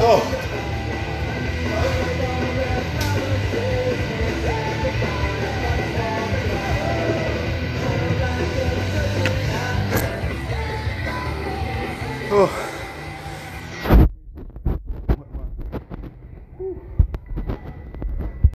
Oh.